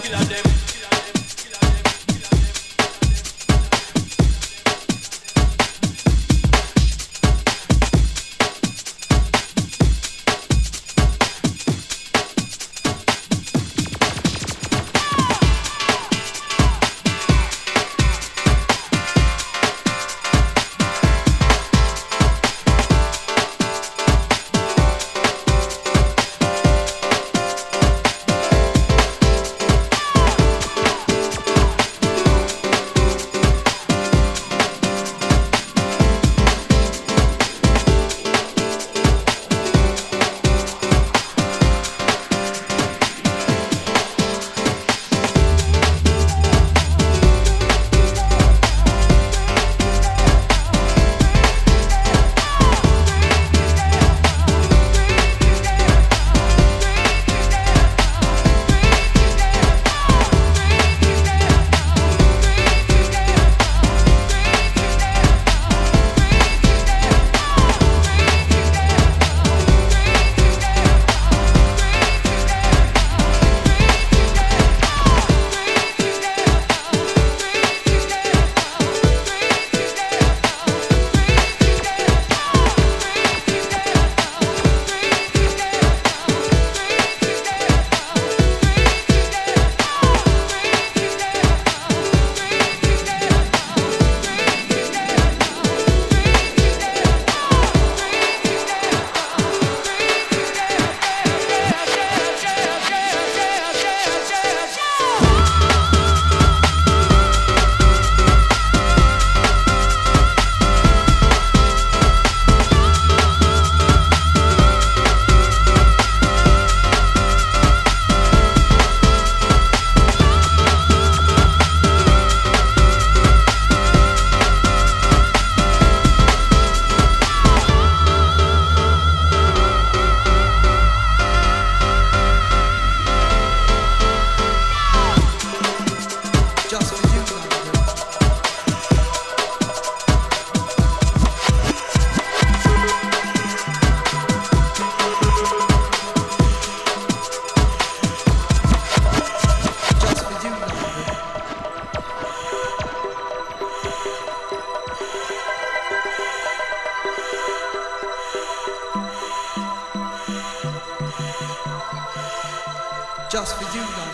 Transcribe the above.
kill them. Just for you.